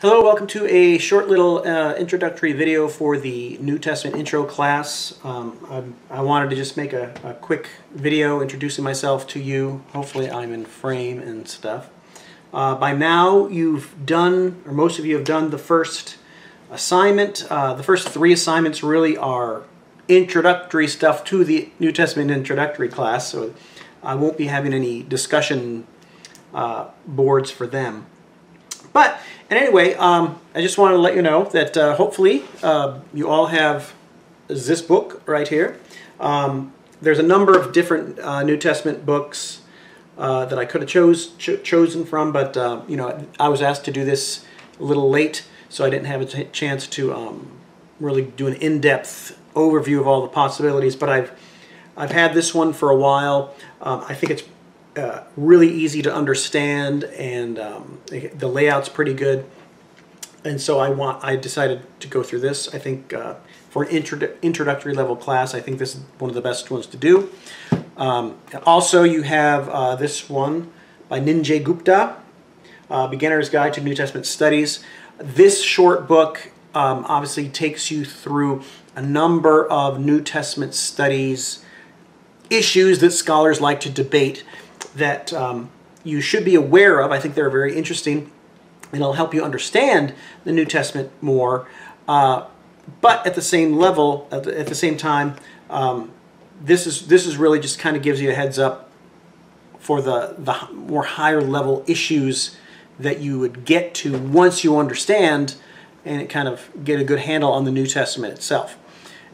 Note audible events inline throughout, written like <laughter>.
Hello, welcome to a short little uh, introductory video for the New Testament intro class. Um, I, wanted to just make a, a, quick video introducing myself to you. Hopefully I'm in frame and stuff. Uh, by now you've done, or most of you have done the first assignment. Uh, the first three assignments really are introductory stuff to the New Testament introductory class, so I won't be having any discussion uh, boards for them. But anyway, um, I just wanted to let you know that uh, hopefully uh, you all have this book right here. Um, there's a number of different uh, New Testament books uh, that I could have chose ch chosen from, but uh, you know I was asked to do this a little late, so I didn't have a chance to um, really do an in-depth overview of all the possibilities. But I've I've had this one for a while. Um, I think it's uh, really easy to understand and um, the layout's pretty good. And so I want I decided to go through this. I think uh, for an intro introductory level class I think this is one of the best ones to do. Um, also you have uh, this one by Nijay Gupta uh, Beginner's Guide to New Testament Studies. This short book um, obviously takes you through a number of New Testament studies issues that scholars like to debate that um, you should be aware of. I think they're very interesting and it'll help you understand the New Testament more. Uh, but at the same level, at the, at the same time, um, this is this is really just kind of gives you a heads up for the the more higher level issues that you would get to once you understand and kind of get a good handle on the New Testament itself.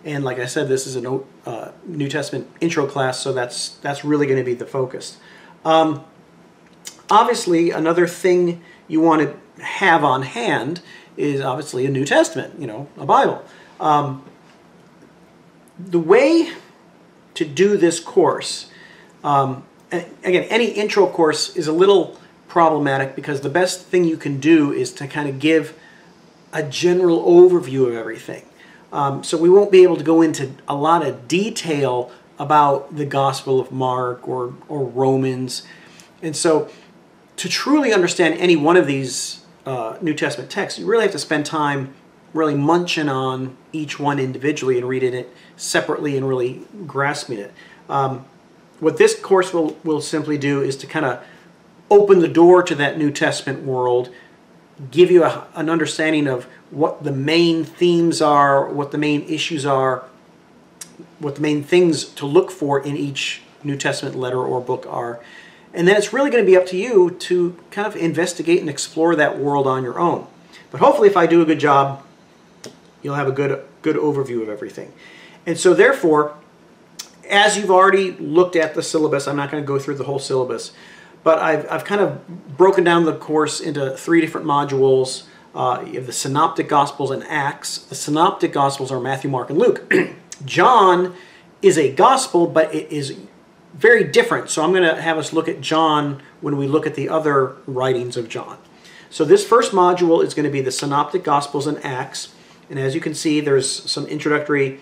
And like I said, this is a uh, New Testament intro class, so that's that's really going to be the focus. Um, obviously, another thing you want to have on hand is obviously a New Testament, you know, a Bible. Um, the way to do this course, um, again, any intro course is a little problematic because the best thing you can do is to kind of give a general overview of everything. Um, so we won't be able to go into a lot of detail about the Gospel of Mark or, or Romans. And so to truly understand any one of these uh, New Testament texts, you really have to spend time really munching on each one individually and reading it separately and really grasping it. Um, what this course will, will simply do is to kind of open the door to that New Testament world, give you a, an understanding of what the main themes are, what the main issues are, what the main things to look for in each New Testament letter or book are. And then it's really going to be up to you to kind of investigate and explore that world on your own. But hopefully if I do a good job, you'll have a good, good overview of everything. And so therefore, as you've already looked at the syllabus, I'm not going to go through the whole syllabus, but I've, I've kind of broken down the course into three different modules. Uh, you have the Synoptic Gospels and Acts. The Synoptic Gospels are Matthew, Mark, and Luke. <clears throat> John is a gospel, but it is very different. So I'm going to have us look at John when we look at the other writings of John. So this first module is going to be the Synoptic Gospels and Acts. And as you can see, there's some introductory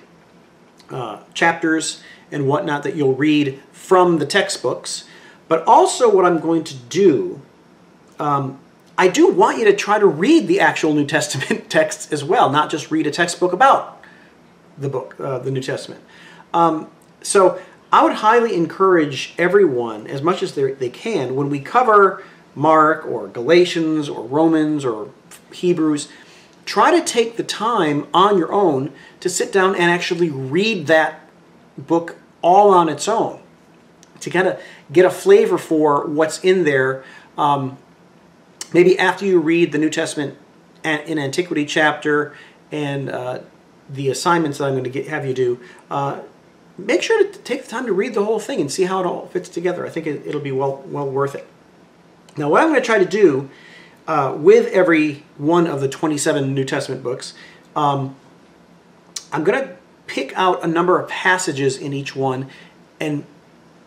uh, chapters and whatnot that you'll read from the textbooks. But also what I'm going to do, um, I do want you to try to read the actual New Testament <laughs> texts as well, not just read a textbook about the book, uh, the New Testament. Um, so I would highly encourage everyone, as much as they can, when we cover Mark or Galatians or Romans or Hebrews, try to take the time on your own to sit down and actually read that book all on its own to kind of get a flavor for what's in there. Um, maybe after you read the New Testament in Antiquity chapter and uh, the assignments that I'm going to get, have you do, uh, make sure to take the time to read the whole thing and see how it all fits together. I think it, will be well, well worth it. Now, what I'm going to try to do uh, with every one of the 27 New Testament books, um, I'm going to pick out a number of passages in each one and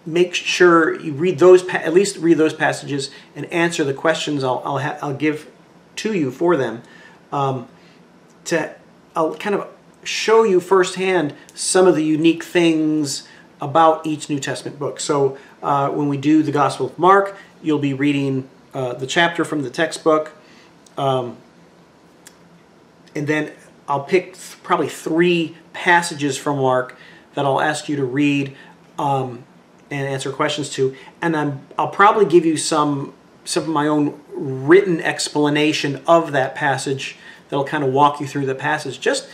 make sure you read those, at least read those passages and answer the questions I'll, I'll, I'll give to you for them. Um, to I'll kind of show you firsthand some of the unique things about each New Testament book. So uh, when we do the Gospel of Mark, you'll be reading uh, the chapter from the textbook. Um, and then I'll pick th- probably three passages from Mark that I'll ask you to read um, and answer questions to, and I'm, I'll probably give you some some of my own written explanation of that passage that'll kind of walk you through the passage, just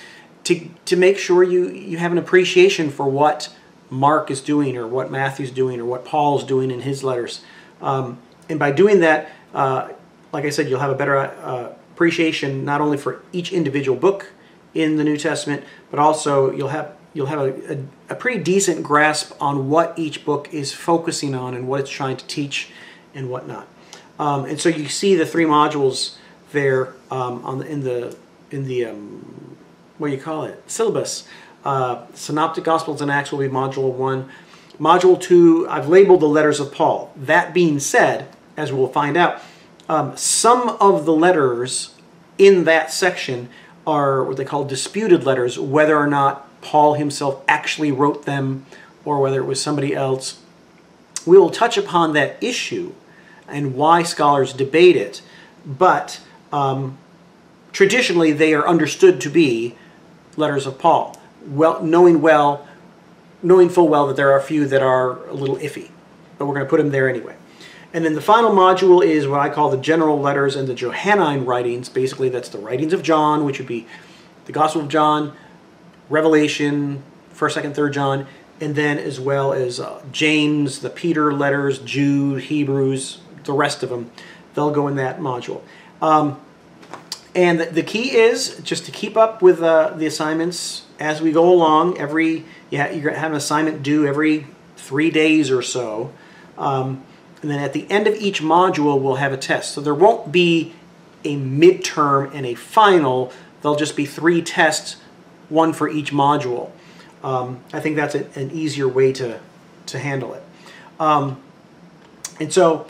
to to make sure you you have an appreciation for what Mark is doing, or what Matthew's doing, or what Paul's doing in his letters, um, and by doing that, uh, like I said, you'll have a better uh, appreciation not only for each individual book in the New Testament, but also you'll have you'll have a, a, a, pretty decent grasp on what each book is focusing on and what it's trying to teach and whatnot. Um, and so you see the three modules there um, on the, in the in the um, what do you call it syllabus. Uh, Synoptic Gospels and Acts will be module one. Module two, I've labeled the letters of Paul. That being said, as we'll find out, um, some of the letters in that section are what they call disputed letters, whether or not Paul himself actually wrote them or whether it was somebody else. We will touch upon that issue and why scholars debate it, but um, traditionally they are understood to be letters of Paul, well, knowing well, knowing full well that there are a few that are a little iffy, but we're going to put them there anyway. And then the final module is what I call the general letters and the Johannine writings. Basically, that's the writings of John, which would be the Gospel of John, Revelation, 1st, 2nd, 3rd John, and then as well as uh, James, the Peter letters, Jude, Hebrews, the rest of them. They'll go in that module. Um, and the, key is just to keep up with uh, the assignments as we go along. Every yeah, to have an assignment due every three days or so. Um, and then at the end of each module, we'll have a test. So there won't be a midterm and a final. There'll just be three tests, one for each module. Um, I think that's a, an easier way to, to handle it. Um, and so,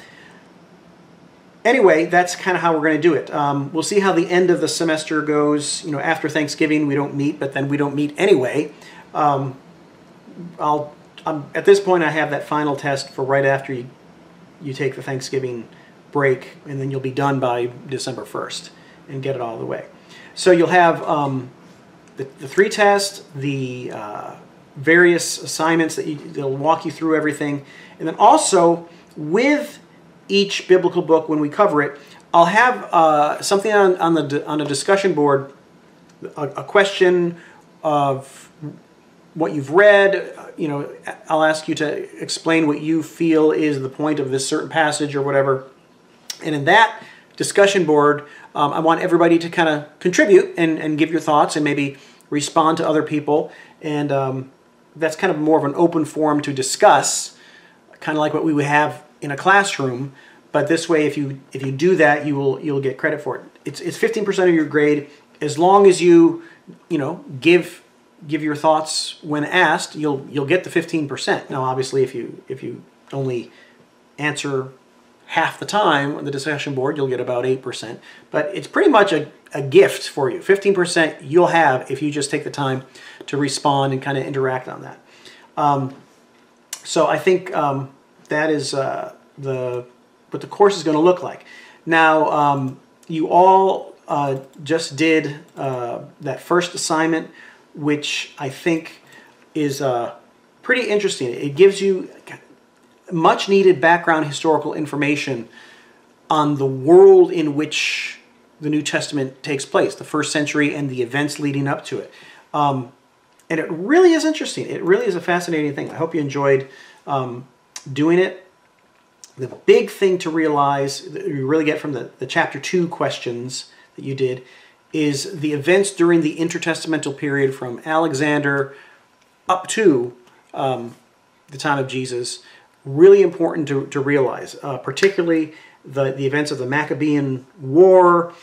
anyway, that's kind of how we're going to do it. Um, we'll see how the end of the semester goes. You know, after Thanksgiving, we don't meet, but then we don't meet anyway. Um, I'll at this point, I have that final test for right after you you take the Thanksgiving break, and then you'll be done by December 1st and get it all the way. So you'll have um, the, the three tests, the uh, various assignments that you, they'll walk you through everything, and then also with each biblical book when we cover it, I'll have uh, something on, on the on a discussion board, a, a question of what you've read. You know, I'll ask you to explain what you feel is the point of this certain passage or whatever. And in that discussion board, um, I want everybody to kind of contribute and, and give your thoughts and maybe respond to other people. And um, that's kind of more of an open forum to discuss, kind of like what we would have in a classroom. But this way, if you if you do that, you will you'll get credit for it. It's it's 15% of your grade as long as you you know give give your thoughts when asked, you'll you'll get the 15%. Now obviously if you if you only answer half the time on the discussion board, you'll get about 8%. But it's pretty much a, a gift for you. 15% you'll have if you just take the time to respond and kind of interact on that. Um, so I think um, that is uh, the what the course is going to look like. Now, um, you all uh, just did uh, that first assignment which I think is uh, pretty interesting. It gives you much needed background historical information on the world in which the New Testament takes place, the first century and the events leading up to it. Um, and it really is interesting. It really is a fascinating thing. I hope you enjoyed um, doing it. The big thing to realize that you really get from the, the chapter two questions that you did is the events during the intertestamental period from Alexander up to um, the time of Jesus. Really important to, to realize, uh, particularly the, the events of the Maccabean War,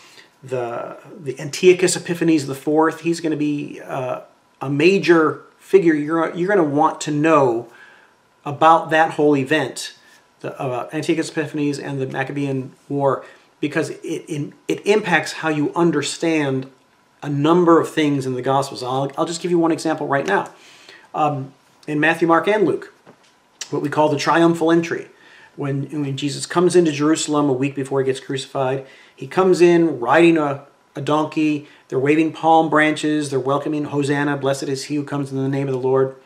the, the Antiochus Epiphanes IV. He's going to be uh, a major figure you're, you're going to want to know about that whole event, the, uh, Antiochus Epiphanes and the Maccabean War because it, it, it impacts how you understand a number of things in the Gospels. I'll, I'll just give you one example right now. Um, in Matthew, Mark, and Luke, what we call the triumphal entry. When, when Jesus comes into Jerusalem a week before he gets crucified, he comes in riding a, a donkey. They're waving palm branches. They're welcoming Hosanna. Blessed is he who comes in the name of the Lord.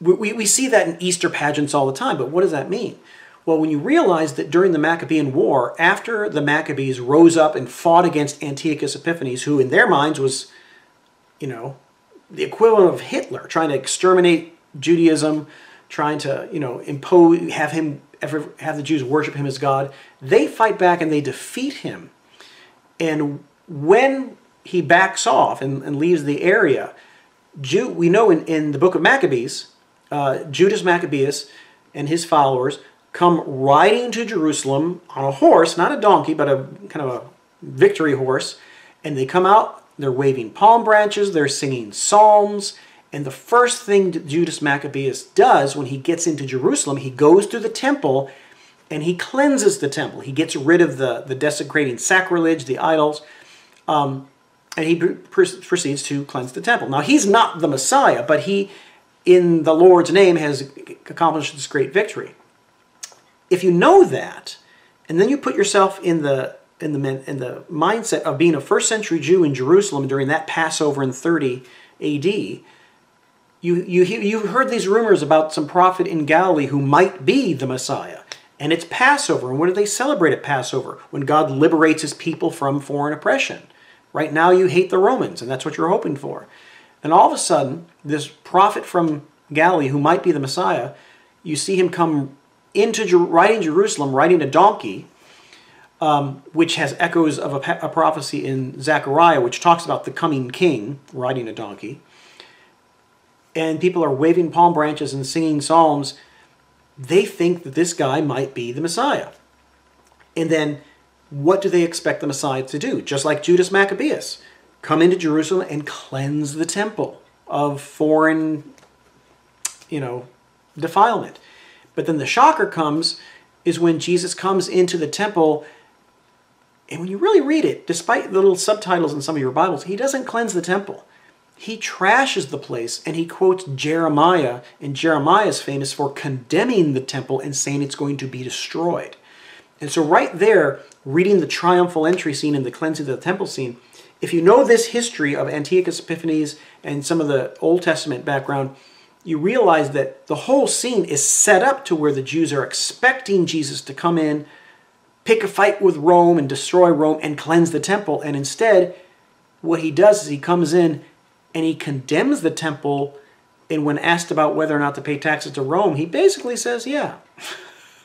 We, we see that in Easter pageants all the time, but what does that mean? Well, when you realize that during the Maccabean War, after the Maccabees rose up and fought against Antiochus Epiphanes, who in their minds was, you know, the equivalent of Hitler, trying to exterminate Judaism, trying to, you know, impose, have him, ever have the Jews worship him as God, they fight back and they defeat him. And when he backs off and, and leaves the area, Jew, we know in, in the book of Maccabees, uh, Judas Maccabeus and his followers come riding to Jerusalem on a horse, not a donkey, but a kind of a victory horse. And they come out, they're waving palm branches, they're singing psalms. And the first thing Judas Maccabeus does when he gets into Jerusalem, he goes to the temple and he cleanses the temple. He gets rid of the, the desecrating sacrilege, the idols, um, and he proceeds to cleanse the temple. Now, he's not the Messiah, but he, in the Lord's name, has accomplished this great victory if you know that, and then you put yourself in the in the in the mindset of being a first century Jew in Jerusalem during that Passover in 30 A.D., you you you heard these rumors about some prophet in Galilee who might be the Messiah. And it's Passover. And when do they celebrate at Passover? When God liberates his people from foreign oppression. Right now you hate the Romans, and that's what you're hoping for. And all of a sudden, this prophet from Galilee who might be the Messiah, you see him come into riding Jerusalem, riding a donkey, um, which has echoes of a, a, prophecy in Zechariah, which talks about the coming king riding a donkey. And people are waving palm branches and singing psalms. They think that this guy might be the Messiah. And then what do they expect the Messiah to do? Just like Judas Maccabeus, come into Jerusalem and cleanse the temple of foreign, you know, defilement. But then the shocker comes is when Jesus comes into the temple and when you really read it, despite the little subtitles in some of your Bibles, he doesn't cleanse the temple. He trashes the place and he quotes Jeremiah, and Jeremiah is famous for condemning the temple and saying it's going to be destroyed. And so, right there, reading the triumphal entry scene and the cleansing of the temple scene, if you know this history of Antiochus Epiphanes and some of the Old Testament background, you realize that the whole scene is set up to where the Jews are expecting Jesus to come in, pick a fight with Rome and destroy Rome and cleanse the temple. And instead, what he does is he comes in and he condemns the temple. And when asked about whether or not to pay taxes to Rome, he basically says, yeah. <laughs>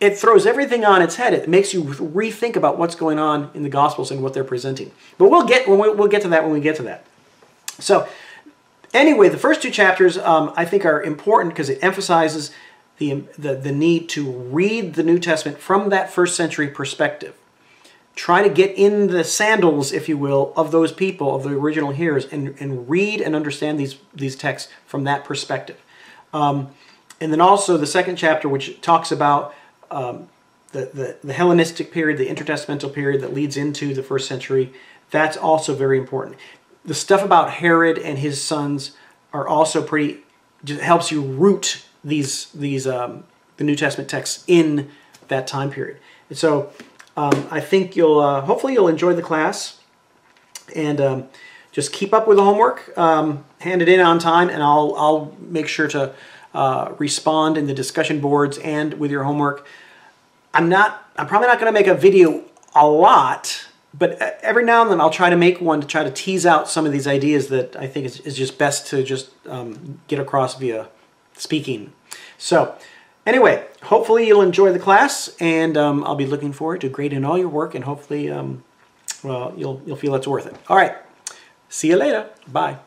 it throws everything on its head. It makes you rethink about what's going on in the Gospels and what they're presenting. But we'll get, we'll get to that when we get to that. So Anyway, the first two chapters um, I think are important because it emphasizes the, the, the need to read the New Testament from that first century perspective. Try to get in the sandals, if you will, of those people, of the original hearers, and, and read and understand these, these texts from that perspective. Um, and then also the second chapter, which talks about um, the, the, the Hellenistic period, the intertestamental period that leads into the first century, that's also very important the stuff about Herod and his sons are also pretty. Just helps you root these these um, the New Testament texts in that time period. And so um, I think you'll uh, hopefully you'll enjoy the class and um, just keep up with the homework. Um, hand it in on time, and I'll I'll make sure to uh, respond in the discussion boards and with your homework. I'm not. I'm probably not going to make a video a lot but every now and then I'll try to make one to try to tease out some of these ideas that I think is, is just best to just um, get across via speaking. So anyway, hopefully you'll enjoy the class and um, I'll be looking forward to grading all your work and hopefully um, well, you'll, you'll feel it's worth it. All right, see you later. Bye.